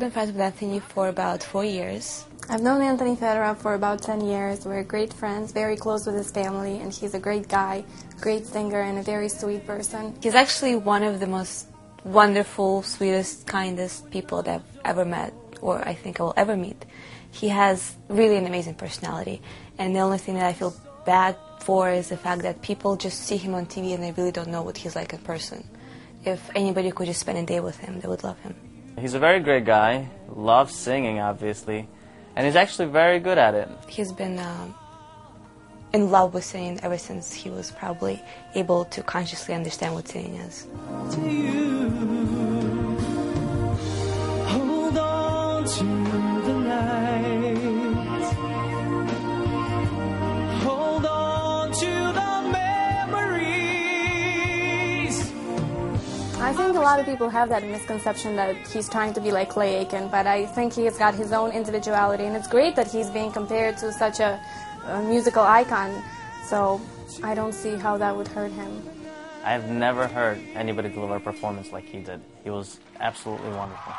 been friends with Anthony for about four years. I've known Anthony Fedorov for about 10 years. We're great friends, very close with his family, and he's a great guy, great singer, and a very sweet person. He's actually one of the most wonderful, sweetest, kindest people that I've ever met, or I think I will ever meet. He has really an amazing personality, and the only thing that I feel bad for is the fact that people just see him on TV and they really don't know what he's like in person. If anybody could just spend a day with him, they would love him. He's a very great guy, loves singing, obviously, and he's actually very good at it. He's been um, in love with singing ever since he was probably able to consciously understand what singing is. I think a lot of people have that misconception that he's trying to be like Clay Aiken, but I think he has got his own individuality, and it's great that he's being compared to such a, a musical icon. So I don't see how that would hurt him. I have never heard anybody deliver a performance like he did. He was absolutely wonderful.